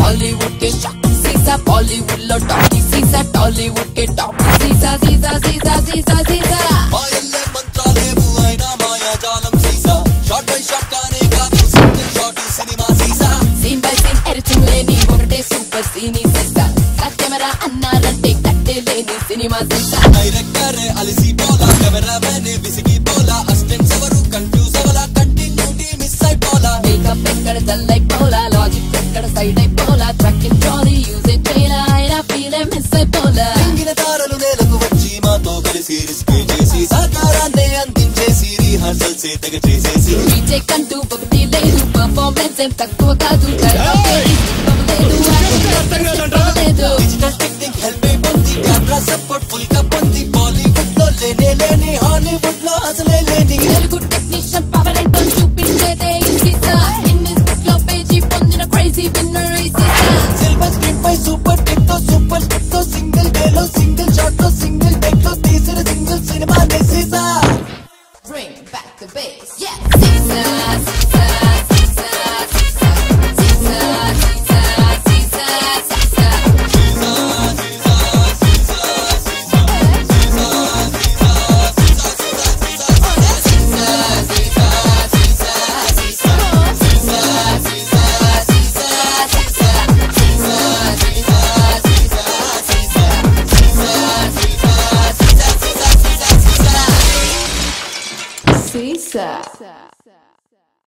बॉलीवुड के सीसा बॉलीवुड लो टॉप सीसा टॉलीवुड के टॉप सीसा सीसा सीसा सीसा सीसा లేని ఒకటే సూపర్ సీని సీసా కెమెరా అన్నారంటే కట్టే లేని సినిమా సీసా డైరెక్టరే అలసి పోలా కెమెరామెన్ విసిగి పోలా అసిస్టెంట్స్ ఎవరు కన్ఫ్యూజ్ అవలా కంటిన్యూటీ మిస్ అయిపోలా. మేకప్ ఎక్కడ డల్ అయిపోలా లాజిక్ ఎక్కడ సైడ్ అయిపోలా ట్రక్కింగ్ ట్రాలీ యూజ్ చేయలా అయినా ఫీల్ మిస్ అయిపోలా. తారలు నేలకు వచ్చి మాతో కలిసి రిహార్సల్స్ తెగ చేసేసి రీటేక్ అంటూ ఒకటి లేదు పర్ఫార్మెన్స్ ఏం తక్కువ కాదు డిజిటల్ టెక్నిక్ హెల్ప్ అయిపోతుంది కెమెరా సపోర్ట్ ఫుల్గా పొంది బాలీవుడ్లో లేనే లేని హాలీవుడ్లో అసలే the bass. Yeah. Sisa, sisa, Suíça.